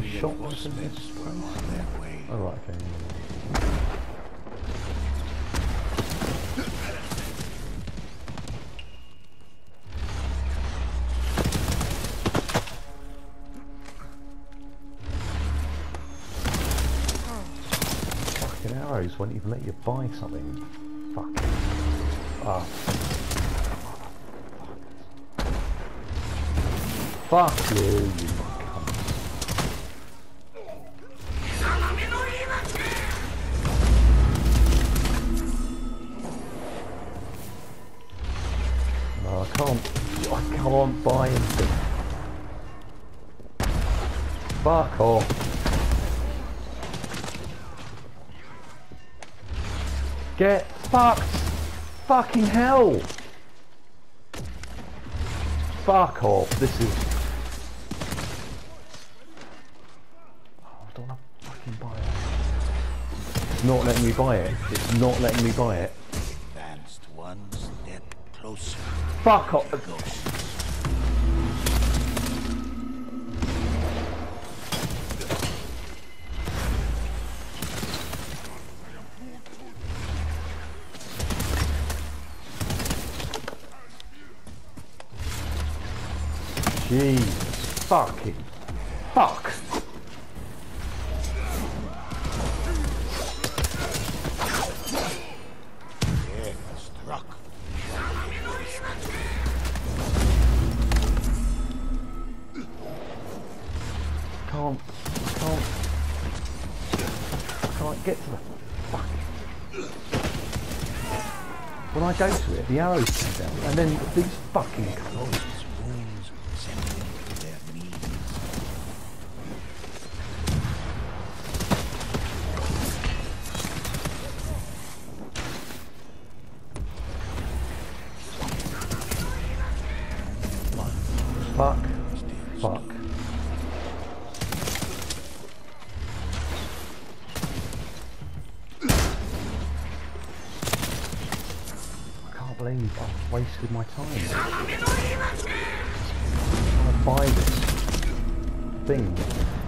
the shop was in this place? Oh right, okay. Fucking arrows won't even let you buy something. Fuck. Ah. Fuck you, can't buy anything. Fuck off. Get fucked. Fucking hell. Fuck off. This is. Oh, I don't want to fucking buy it. It's not letting me buy it. It's not letting me buy it. Advanced one step closer. Fuck off. Jesus fucking fuck. Yeah, struck. Can't can't can't get to the fuck. When I go to it, the arrows come down, and then these fucking cunts. Fuck. Fuck. I can't believe I've wasted my time. trying to buy this thing.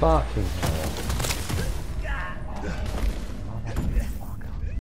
Fucking hell.